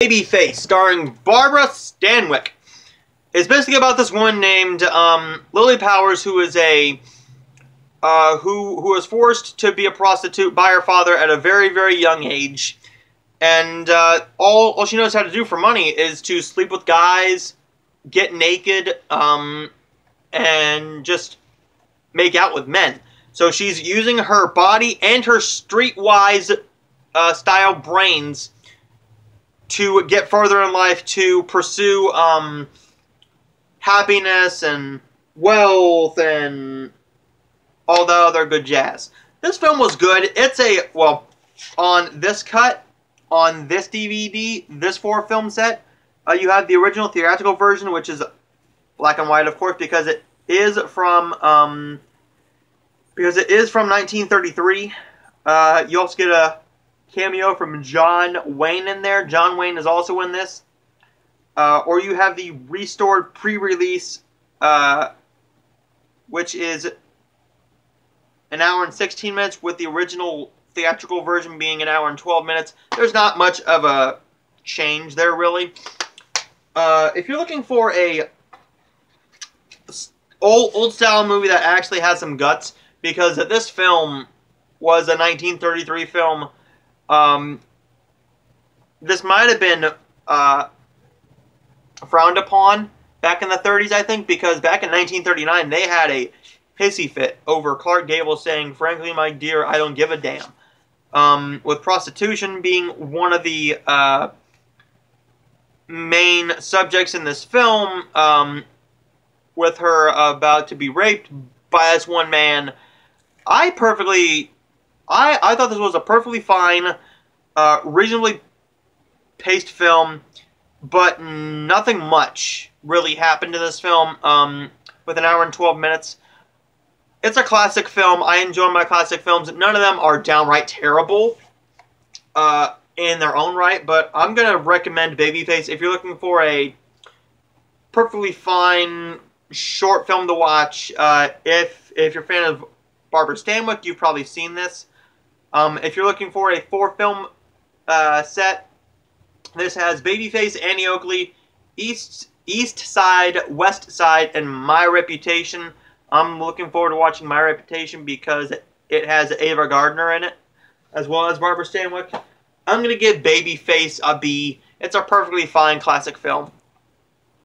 Babyface, starring Barbara Stanwyck. It's basically about this woman named um, Lily Powers, who is a uh, who who was forced to be a prostitute by her father at a very very young age, and uh, all all she knows how to do for money is to sleep with guys, get naked, um, and just make out with men. So she's using her body and her streetwise uh, style brains to get further in life to pursue um, happiness and wealth and all the other good jazz. This film was good. It's a, well, on this cut, on this DVD, this four film set, uh, you have the original theatrical version, which is black and white, of course, because it is from, um, because it is from 1933. Uh, you also get a cameo from John Wayne in there. John Wayne is also in this. Uh, or you have the restored pre-release, uh, which is an hour and 16 minutes, with the original theatrical version being an hour and 12 minutes. There's not much of a change there, really. Uh, if you're looking for a old old style movie that actually has some guts, because this film was a 1933 film um, this might have been uh, frowned upon back in the 30s, I think, because back in 1939 they had a hissy fit over Clark Gable saying, "Frankly, my dear, I don't give a damn." Um, with prostitution being one of the uh, main subjects in this film, um, with her about to be raped by this one man, I perfectly I, I thought this was a perfectly fine, uh, reasonably paced film, but nothing much really happened in this film um, with an hour and 12 minutes. It's a classic film. I enjoy my classic films. None of them are downright terrible uh, in their own right, but I'm going to recommend Babyface if you're looking for a perfectly fine short film to watch. Uh, if, if you're a fan of Barbara Stanwyck, you've probably seen this. Um, if you're looking for a four film uh, set, this has Babyface, Annie Oakley, East East Side, West Side, and My Reputation. I'm looking forward to watching My Reputation because it has Ava Gardner in it, as well as Barbara Stanwyck. I'm going to give Babyface a B. It's a perfectly fine classic film.